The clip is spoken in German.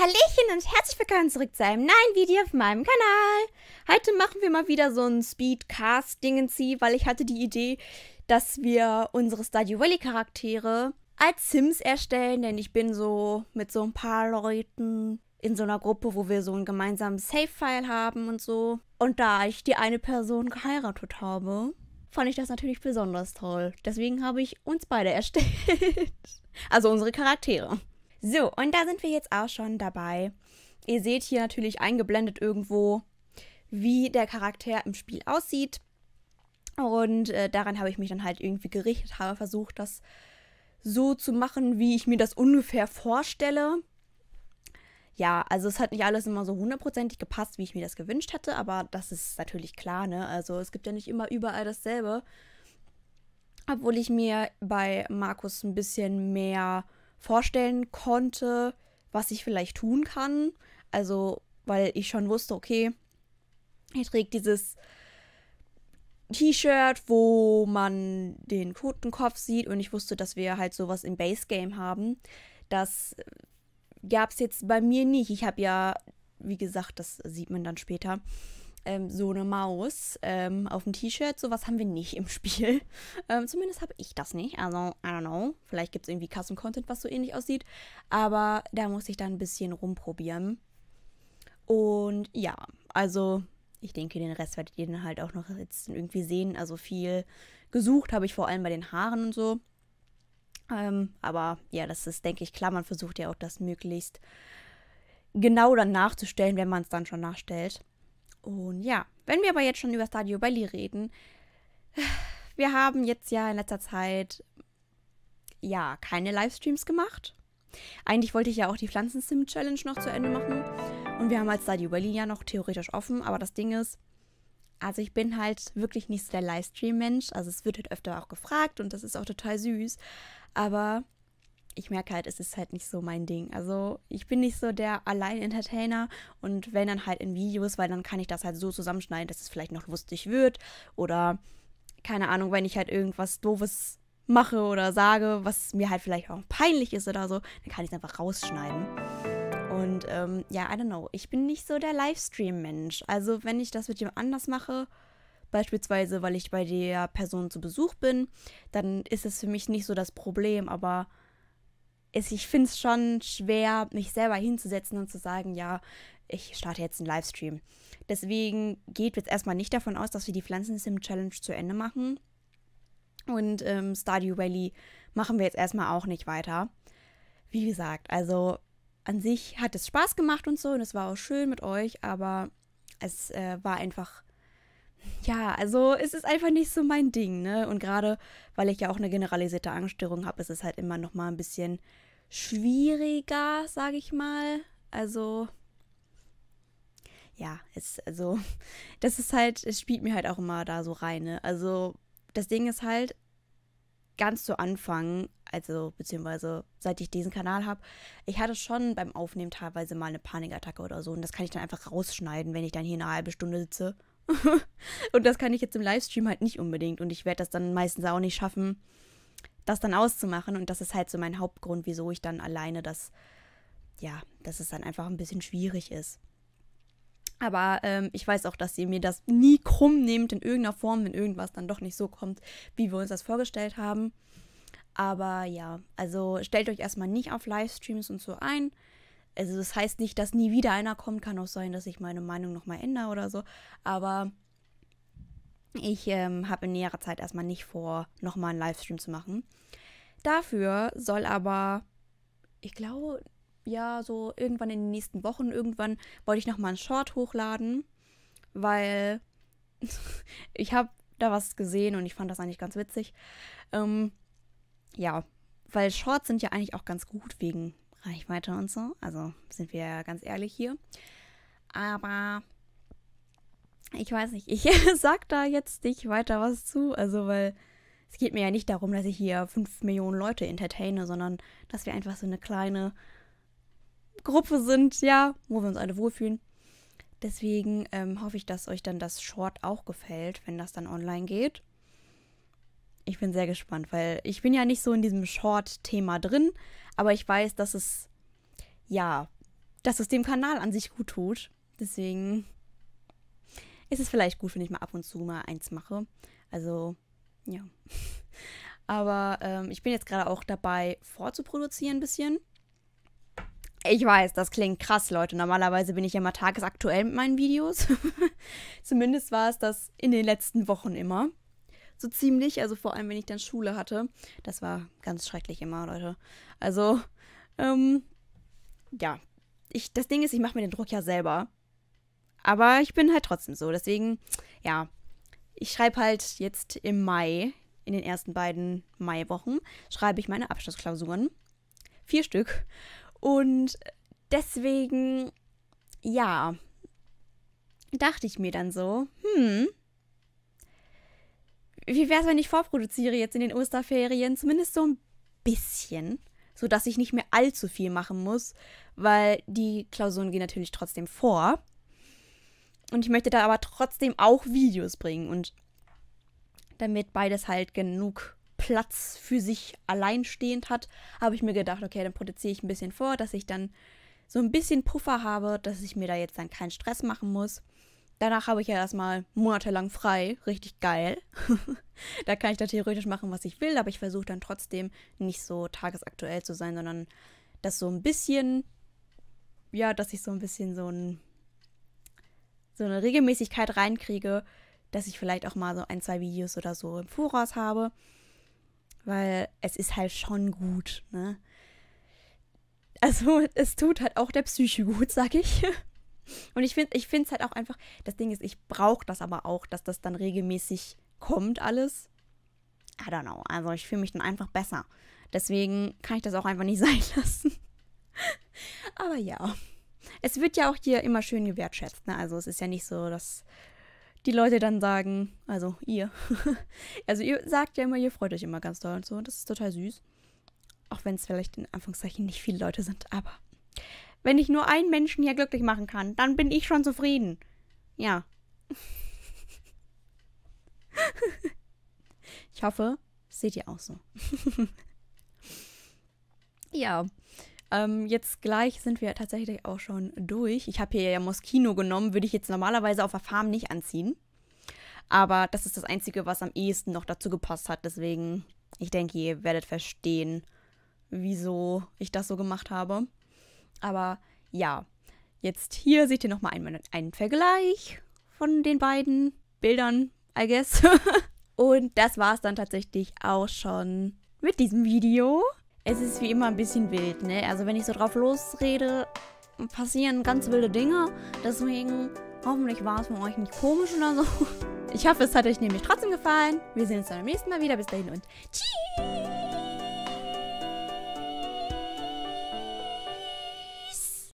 Hallöchen und herzlich willkommen zurück zu einem neuen Video auf meinem Kanal. Heute machen wir mal wieder so ein Speedcast-Dingenzi, weil ich hatte die Idee, dass wir unsere Stardew Valley Charaktere als Sims erstellen, denn ich bin so mit so ein paar Leuten in so einer Gruppe, wo wir so einen gemeinsamen Save-File haben und so. Und da ich die eine Person geheiratet habe, fand ich das natürlich besonders toll. Deswegen habe ich uns beide erstellt. also unsere Charaktere. So, und da sind wir jetzt auch schon dabei. Ihr seht hier natürlich eingeblendet irgendwo, wie der Charakter im Spiel aussieht. Und äh, daran habe ich mich dann halt irgendwie gerichtet, habe versucht, das so zu machen, wie ich mir das ungefähr vorstelle. Ja, also es hat nicht alles immer so hundertprozentig gepasst, wie ich mir das gewünscht hätte, aber das ist natürlich klar, ne? Also es gibt ja nicht immer überall dasselbe. Obwohl ich mir bei Markus ein bisschen mehr vorstellen konnte, was ich vielleicht tun kann. Also, weil ich schon wusste, okay, er trägt dieses T-Shirt, wo man den Totenkopf sieht und ich wusste, dass wir halt sowas im Base Game haben. Das gab es jetzt bei mir nicht. Ich habe ja, wie gesagt, das sieht man dann später, ähm, so eine Maus ähm, auf dem T-Shirt. Sowas haben wir nicht im Spiel. Ähm, zumindest habe ich das nicht. Also, I don't know. Vielleicht gibt es irgendwie Custom-Content, was so ähnlich aussieht. Aber da muss ich dann ein bisschen rumprobieren. Und ja, also ich denke, den Rest werdet ihr dann halt auch noch jetzt irgendwie sehen. Also viel gesucht habe ich vor allem bei den Haaren und so. Ähm, aber ja, das ist, denke ich, klar. Man versucht ja auch das möglichst genau dann nachzustellen, wenn man es dann schon nachstellt. Und ja, wenn wir aber jetzt schon über Stadio Valley reden, wir haben jetzt ja in letzter Zeit ja keine Livestreams gemacht. Eigentlich wollte ich ja auch die Pflanzensim-Challenge noch zu Ende machen. Und wir haben halt Stadio Valley ja noch theoretisch offen, aber das Ding ist, also ich bin halt wirklich nicht so der Livestream-Mensch. Also es wird halt öfter auch gefragt und das ist auch total süß. Aber ich merke halt, es ist halt nicht so mein Ding. Also ich bin nicht so der Allein-Entertainer und wenn dann halt in Videos, weil dann kann ich das halt so zusammenschneiden, dass es vielleicht noch lustig wird oder keine Ahnung, wenn ich halt irgendwas doofes mache oder sage, was mir halt vielleicht auch peinlich ist oder so, dann kann ich es einfach rausschneiden. Und ähm, ja, I don't know, ich bin nicht so der Livestream-Mensch. Also wenn ich das mit jemand anders mache, beispielsweise weil ich bei der Person zu Besuch bin, dann ist es für mich nicht so das Problem, aber ist, ich finde es schon schwer, mich selber hinzusetzen und zu sagen, ja, ich starte jetzt einen Livestream. Deswegen geht jetzt erstmal nicht davon aus, dass wir die Pflanzensim-Challenge zu Ende machen. Und ähm, Stardew Valley machen wir jetzt erstmal auch nicht weiter. Wie gesagt, also an sich hat es Spaß gemacht und so und es war auch schön mit euch, aber es äh, war einfach ja, also es ist einfach nicht so mein Ding, ne? Und gerade weil ich ja auch eine generalisierte Angststörung habe, ist es halt immer noch mal ein bisschen schwieriger, sage ich mal. Also ja, es also das ist halt, es spielt mir halt auch immer da so rein, ne? Also das Ding ist halt ganz zu Anfang, also beziehungsweise seit ich diesen Kanal habe, ich hatte schon beim Aufnehmen teilweise mal eine Panikattacke oder so und das kann ich dann einfach rausschneiden, wenn ich dann hier eine halbe Stunde sitze und das kann ich jetzt im Livestream halt nicht unbedingt. Und ich werde das dann meistens auch nicht schaffen, das dann auszumachen. Und das ist halt so mein Hauptgrund, wieso ich dann alleine das, ja, dass es dann einfach ein bisschen schwierig ist. Aber ähm, ich weiß auch, dass ihr mir das nie krumm nehmt in irgendeiner Form, wenn irgendwas dann doch nicht so kommt, wie wir uns das vorgestellt haben. Aber ja, also stellt euch erstmal nicht auf Livestreams und so ein. Also das heißt nicht, dass nie wieder einer kommt. Kann auch sein, dass ich meine Meinung nochmal ändere oder so. Aber ich ähm, habe in näherer Zeit erstmal nicht vor, nochmal einen Livestream zu machen. Dafür soll aber, ich glaube, ja, so irgendwann in den nächsten Wochen, irgendwann wollte ich nochmal einen Short hochladen, weil ich habe da was gesehen und ich fand das eigentlich ganz witzig. Ähm, ja, weil Shorts sind ja eigentlich auch ganz gut wegen Reichweite und so. Also sind wir ganz ehrlich hier. Aber ich weiß nicht, ich sag da jetzt nicht weiter was zu. Also, weil es geht mir ja nicht darum, dass ich hier 5 Millionen Leute entertaine, sondern dass wir einfach so eine kleine Gruppe sind, ja, wo wir uns alle wohlfühlen. Deswegen ähm, hoffe ich, dass euch dann das Short auch gefällt, wenn das dann online geht. Ich bin sehr gespannt, weil ich bin ja nicht so in diesem Short-Thema drin, aber ich weiß, dass es, ja, dass es dem Kanal an sich gut tut. Deswegen ist es vielleicht gut, wenn ich mal ab und zu mal eins mache. Also, ja. Aber ähm, ich bin jetzt gerade auch dabei, vorzuproduzieren ein bisschen. Ich weiß, das klingt krass, Leute. Normalerweise bin ich ja mal tagesaktuell mit meinen Videos. Zumindest war es das in den letzten Wochen immer. So ziemlich, also vor allem, wenn ich dann Schule hatte. Das war ganz schrecklich immer, Leute. Also, ähm, ja. Ich, das Ding ist, ich mache mir den Druck ja selber. Aber ich bin halt trotzdem so. Deswegen, ja. Ich schreibe halt jetzt im Mai, in den ersten beiden Maiwochen, schreibe ich meine Abschlussklausuren. Vier Stück. Und deswegen, ja, dachte ich mir dann so, hm, wie wäre es, wenn ich vorproduziere jetzt in den Osterferien, zumindest so ein bisschen, sodass ich nicht mehr allzu viel machen muss, weil die Klausuren gehen natürlich trotzdem vor. Und ich möchte da aber trotzdem auch Videos bringen und damit beides halt genug Platz für sich alleinstehend hat, habe ich mir gedacht, okay, dann produziere ich ein bisschen vor, dass ich dann so ein bisschen Puffer habe, dass ich mir da jetzt dann keinen Stress machen muss. Danach habe ich ja erstmal monatelang frei, richtig geil. da kann ich da theoretisch machen, was ich will, aber ich versuche dann trotzdem nicht so tagesaktuell zu sein, sondern das so ein bisschen, ja, dass ich so ein bisschen so ein so eine Regelmäßigkeit reinkriege, dass ich vielleicht auch mal so ein, zwei Videos oder so im Voraus habe weil es ist halt schon gut, ne? Also, es tut halt auch der Psyche gut, sag ich. Und ich finde ich es halt auch einfach, das Ding ist, ich brauche das aber auch, dass das dann regelmäßig kommt alles. I don't know. Also ich fühle mich dann einfach besser. Deswegen kann ich das auch einfach nicht sein lassen. aber ja. Es wird ja auch hier immer schön gewertschätzt. Ne? Also es ist ja nicht so, dass die Leute dann sagen, also ihr, also ihr sagt ja immer, ihr freut euch immer ganz doll und so. Das ist total süß. Auch wenn es vielleicht in Anführungszeichen nicht viele Leute sind, aber wenn ich nur einen Menschen hier glücklich machen kann, dann bin ich schon zufrieden. Ja. ich hoffe, seht ihr auch so. ja. Ähm, jetzt gleich sind wir tatsächlich auch schon durch. Ich habe hier ja Moschino genommen, würde ich jetzt normalerweise auf der Farm nicht anziehen. Aber das ist das Einzige, was am ehesten noch dazu gepasst hat. Deswegen, ich denke, ihr werdet verstehen, wieso ich das so gemacht habe. Aber ja, jetzt hier seht ihr nochmal einen, einen Vergleich von den beiden Bildern, I guess. Und das war es dann tatsächlich auch schon mit diesem Video. Es ist wie immer ein bisschen wild, ne? Also wenn ich so drauf losrede, passieren ganz wilde Dinge. Deswegen hoffentlich war es für euch nicht komisch oder so. Ich hoffe, es hat euch nämlich trotzdem gefallen. Wir sehen uns dann beim nächsten Mal wieder. Bis dahin und tschüss!